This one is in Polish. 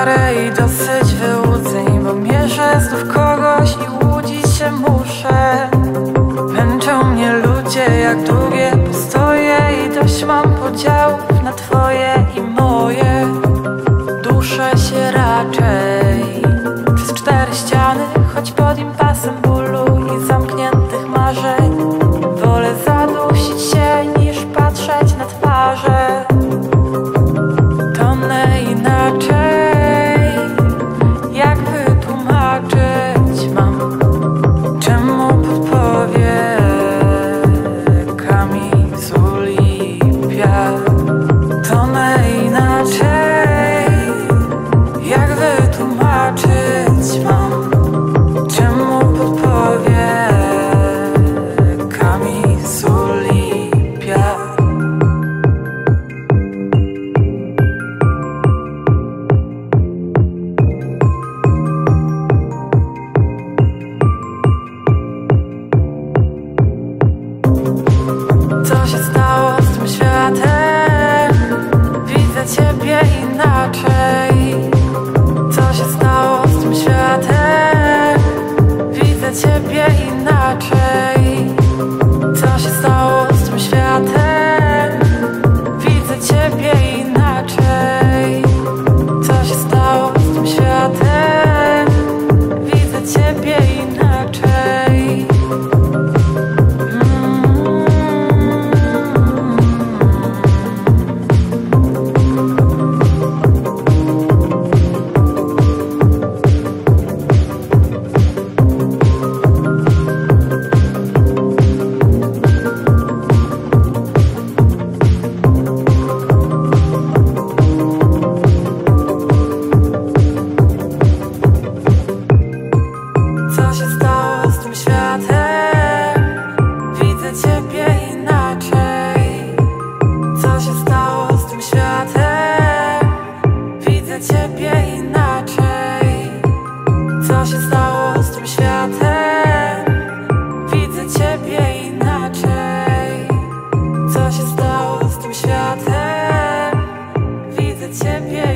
wiarę i dosyć wyłudzeń Bo mierzę znów kogoś i łudzić się muszę. Męczą mnie ludzie jak długie postoje I dość mam podziałów na twoje i moje. Duszę się raczej przez cztery ściany Choć pod impasem bólu i zamkniętych marzeń. Co się stało z tym światem? Widzę ciebie inaczej. Co się stało z tym światem? Widzę ciebie.